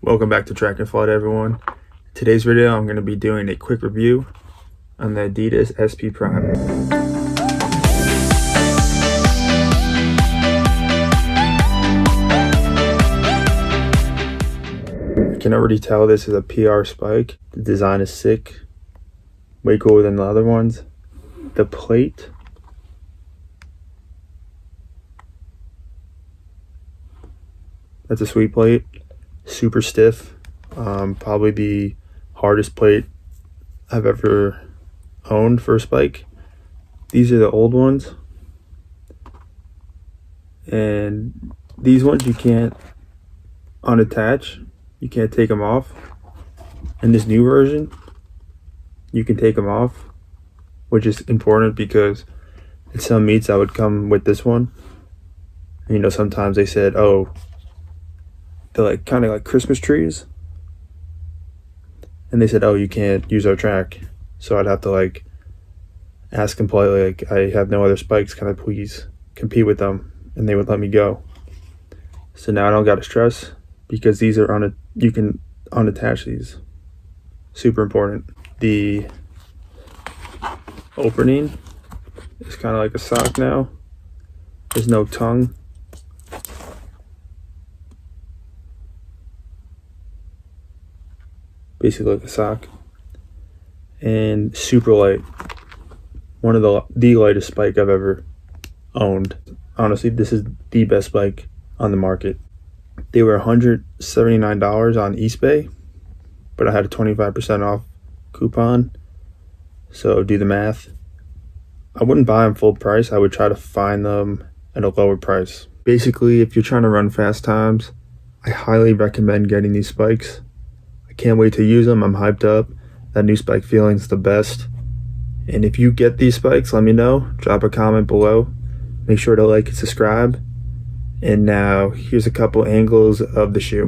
Welcome back to Track and Flood everyone. Today's video I'm going to be doing a quick review on the Adidas SP Prime. You can already tell this is a PR spike. The design is sick. Way cooler than the other ones. The plate That's a sweet plate super stiff. Um, probably the hardest plate I've ever owned for a spike. These are the old ones. And these ones you can't unattach. You can't take them off. In this new version, you can take them off, which is important because in some meets I would come with this one. You know, sometimes they said, oh, they're like kind of like Christmas trees. And they said, "Oh, you can't use our track." So I'd have to like ask them politely, like, "I have no other spikes. Can I please compete with them?" And they would let me go. So now I don't got to stress because these are on a you can unattach these. Super important. The opening is kind of like a sock now. There's no tongue. Basically like a sock, and super light. One of the the lightest spike I've ever owned. Honestly, this is the best bike on the market. They were $179 on Eastbay, but I had a 25% off coupon. So do the math. I wouldn't buy them full price. I would try to find them at a lower price. Basically, if you're trying to run fast times, I highly recommend getting these spikes. Can't wait to use them. I'm hyped up. That new spike feeling's the best. And if you get these spikes, let me know. Drop a comment below. Make sure to like and subscribe. And now here's a couple angles of the shoe.